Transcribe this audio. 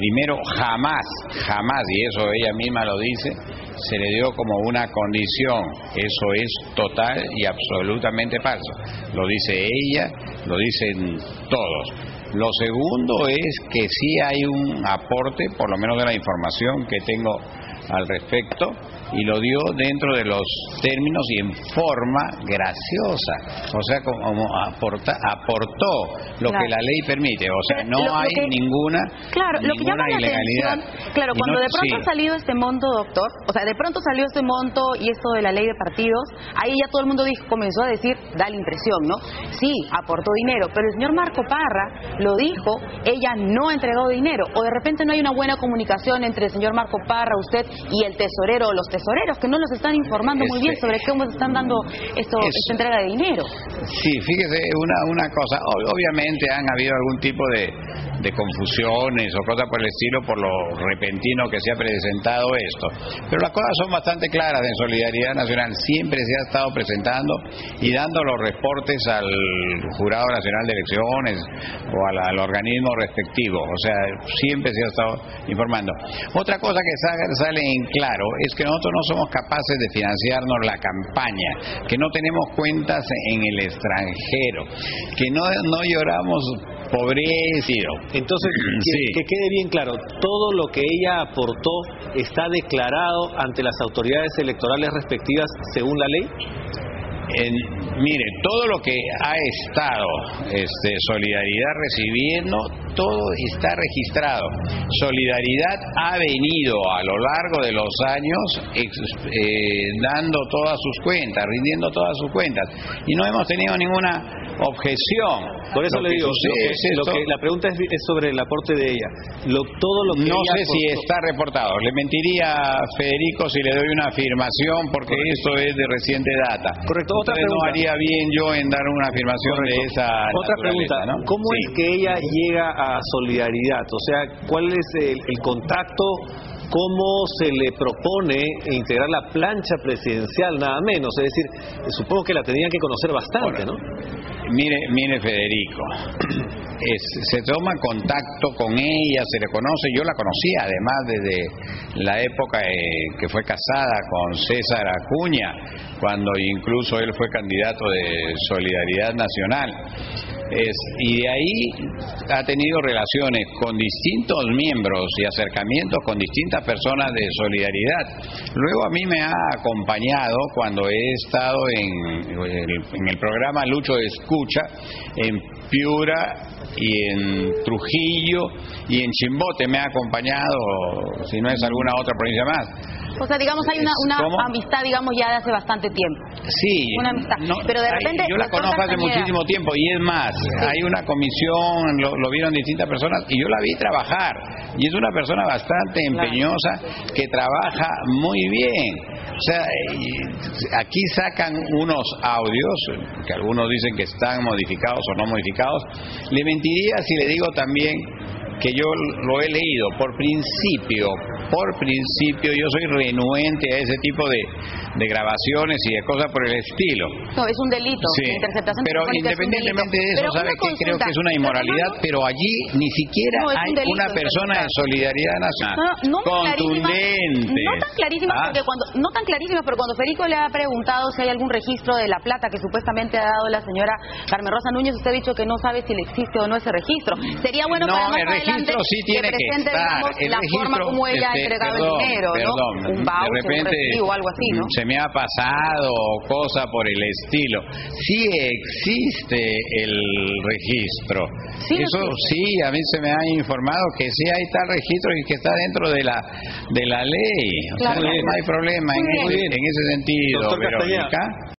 Primero, jamás, jamás, y eso ella misma lo dice, se le dio como una condición. Eso es total y absolutamente falso. Lo dice ella, lo dicen todos. Lo segundo es que sí hay un aporte, por lo menos de la información que tengo al respecto, y lo dio dentro de los términos y en forma graciosa. O sea, como aporta, aportó lo Claro. que la ley permite. O sea, no hay que- ninguna, Claro, lo que llama ninguna la ilegalidad. atención, claro, cuando no- de pronto sí. ha salido este monto, doctor, o sea, de pronto salió este monto y esto de la ley de partidos, ahí ya todo el mundo dijo, comenzó a decir, da la impresión, ¿no? Sí, aportó dinero, pero el señor Marco Parra lo dijo, ella no ha entregado dinero, o de repente no hay una buena comunicación entre el señor Marco Parra, usted y el tesorero o los tesoreros, que no nos están informando muy bien sobre cómo se están dando esto, Es- esta entrega de dinero. Sí, fíjese, una, una cosa, obviamente han habido algún tipo de, de confusiones o cosas por el estilo por lo repentino que se ha presentado esto, pero las cosas son bastante claras en Solidaridad Nacional, siempre se ha estado presentando y dando los reportes al Jurado Nacional de Elecciones o al, organismo respectivo, o sea, siempre se ha estado informando. Otra cosa que sa- sale en claro es que nosotros no somos capaces de financiarnos la campaña, que no tenemos cuentas en el extranjero, que no, no lloramos pobrecido. Entonces, que, Sí. que quede bien claro, todo lo que ella aportó está declarado ante las autoridades electorales respectivas según la ley. En- mire, todo lo que ha estado este, Solidaridad recibiendo, todo está registrado. Solidaridad ha venido a lo largo de los años ex- eh, dando todas sus cuentas, rindiendo todas sus cuentas. Y no hemos tenido ninguna objeción. Por eso Lo le digo, que- es lo que- la pregunta es, es sobre el aporte de ella. Lo, todo lo que No sé si está reportado. Le mentiría a Federico si le doy una afirmación porque esto es de reciente data. Correcto, otra Entonces no pregunta. haría bien yo en dar una afirmación de Correcto. esa Otra pregunta, ¿no? ¿cómo Sí. es que ella llega a solidaridad? O sea, ¿cuál es el, el contacto? ¿Cómo se le propone integrar la plancha presidencial, nada menos? Es decir, supongo que la tenían que conocer bastante, ¿no? Mire, mire Federico, es- se toma contacto con ella, se le conoce, yo la conocía además desde la época eh, que fue casada con César Acuña, cuando incluso él fue candidato de Solidaridad Nacional. Es- y de ahí ha tenido relaciones con distintos miembros y acercamientos con distintas personas de solidaridad. Luego a mí me ha acompañado cuando he estado en en el programa Lucho de Escucha en Piura y en Trujillo y en Chimbote me ha acompañado, si no es alguna otra provincia más. O sea, digamos, hay una, una amistad, digamos, ya de hace bastante tiempo. Sí, Una amistad. no, Pero de hay- repente, yo la conozco hace muchísimo tiempo y es más, hay una comisión, lo, lo vieron distintas personas y yo la vi trabajar y es una persona bastante Claro. empeñosa que trabaja muy bien. O sea, aquí sacan unos audios que algunos dicen que están modificados o no modificados. Le mentiría si le digo también que yo lo he leído por principio, por principio yo soy renuente a ese tipo de, de grabaciones y de cosas por el estilo. No, es un delito. Sí, La interceptación pero independientemente de eso, Pero ¿sabe una qué? Creo que es una inmoralidad, pero allí ni siquiera No, es un hay delito, una persona de solidaridad nacional No, no contundente. no tan clarísimas Ah, porque cuando no tan clarísimas pero cuando Federico le ha preguntado si hay algún registro de la plata que supuestamente ha dado la señora Carmen Rosa Núñez usted ha dicho que no sabe si le existe o no ese registro sería bueno no, para más el registro registro sí tiene que, presente estar. digamos, el la registro, forma como ella entregado perdón, el dinero perdón, no un de voucher un repente recibo o algo así no se me ha pasado o cosa por el estilo. Sí existe el registro. Sí Eso existe. sí, a mí se me ha informado que sí hay tal registro y que está dentro de la de la ley. O sea, Claro. no, no hay problema en en ese sentido, Verónica.